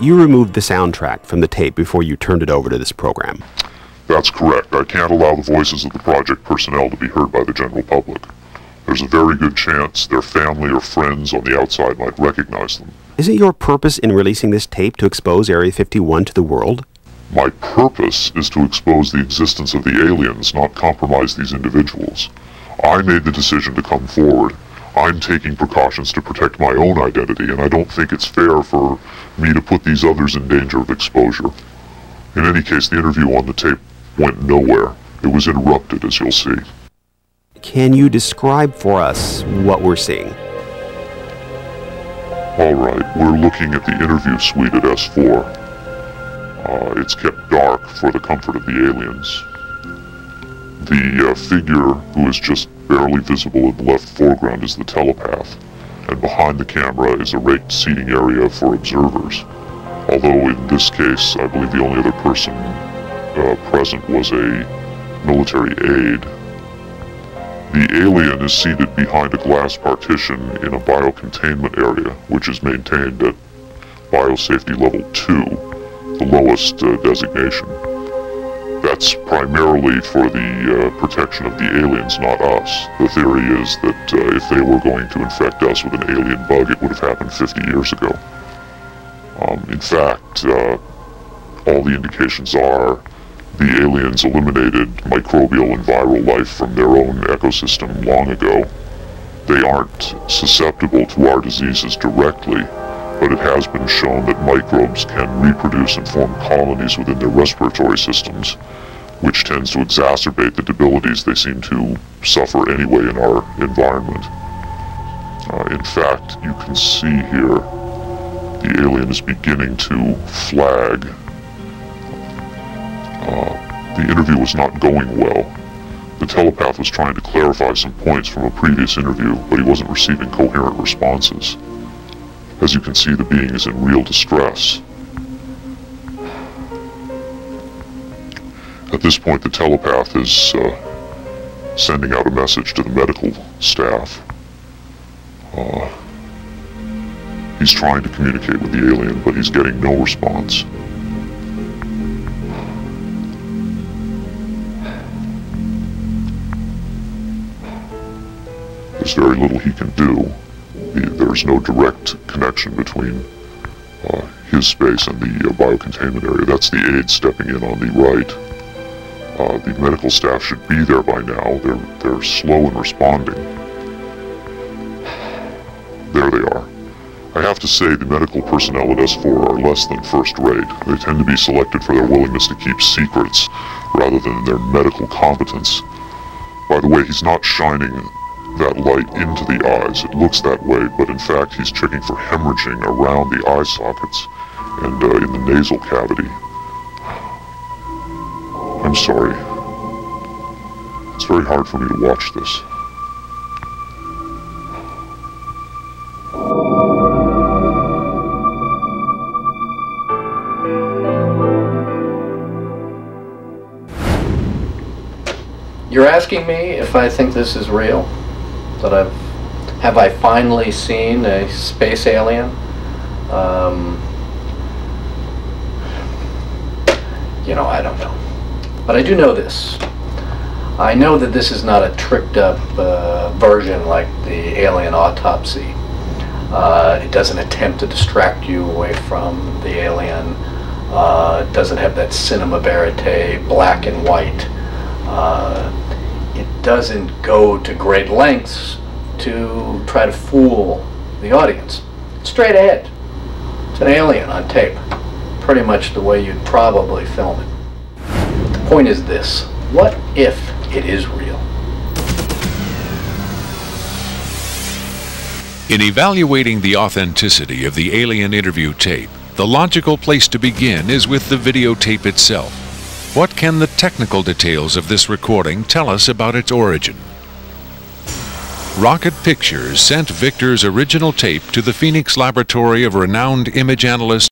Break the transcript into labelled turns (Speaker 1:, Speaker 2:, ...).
Speaker 1: you removed the soundtrack from the tape before you turned it over to this program.
Speaker 2: That's correct. I can't allow the voices of the project personnel to be heard by the general public. There's a very good chance their family or friends on the outside might recognize them.
Speaker 1: Isn't your purpose in releasing this tape to expose Area 51 to the world?
Speaker 2: My purpose is to expose the existence of the aliens, not compromise these individuals. I made the decision to come forward. I'm taking precautions to protect my own identity, and I don't think it's fair for me to put these others in danger of exposure. In any case, the interview on the tape went nowhere. It was interrupted, as you'll see.
Speaker 1: Can you describe for us what we're seeing?
Speaker 2: All right, we're looking at the interview suite at S4. Uh, it's kept dark for the comfort of the aliens. The uh, figure who is just barely visible in the left foreground is the telepath, and behind the camera is a raked seating area for observers. Although in this case, I believe the only other person uh, present was a military aide. The alien is seated behind a glass partition in a biocontainment area, which is maintained at biosafety level 2, the lowest uh, designation. That's primarily for the uh, protection of the aliens, not us. The theory is that uh, if they were going to infect us with an alien bug, it would have happened 50 years ago. Um, in fact, uh, all the indications are the aliens eliminated microbial and viral life from their own ecosystem long ago. They aren't susceptible to our diseases directly, but it has been shown that microbes can reproduce and form colonies within their respiratory systems, which tends to exacerbate the debilities they seem to suffer anyway in our environment. Uh, in fact, you can see here the alien is beginning to flag uh, the interview was not going well. The telepath was trying to clarify some points from a previous interview, but he wasn't receiving coherent responses. As you can see, the being is in real distress. At this point, the telepath is uh, sending out a message to the medical staff. Uh, he's trying to communicate with the alien, but he's getting no response. There's very little he can do. There's no direct connection between uh, his space and the uh, biocontainment area. That's the aide stepping in on the right. Uh, the medical staff should be there by now. They're, they're slow in responding. There they are. I have to say the medical personnel at S4 are less than first rate. They tend to be selected for their willingness to keep secrets rather than their medical competence. By the way, he's not shining that light into the eyes. It looks that way, but in fact he's checking for hemorrhaging around the eye sockets and uh, in the nasal cavity. I'm sorry. It's very hard for me to watch this.
Speaker 3: You're asking me if I think this is real? That I've have I finally seen a space alien? Um, you know, I don't know. But I do know this. I know that this is not a tricked up uh, version like the alien autopsy. Uh, it doesn't attempt to distract you away from the alien. Uh, it doesn't have that cinema verite, black and white. Doesn't go to great lengths to try to fool the audience. Straight ahead. It's an alien on tape. Pretty much the way you'd probably film it. The point is this. What if it is real?
Speaker 4: In evaluating the authenticity of the alien interview tape, the logical place to begin is with the videotape itself. What can the technical details of this recording tell us about its origin? Rocket Pictures sent Victor's original tape to the Phoenix laboratory of renowned image analyst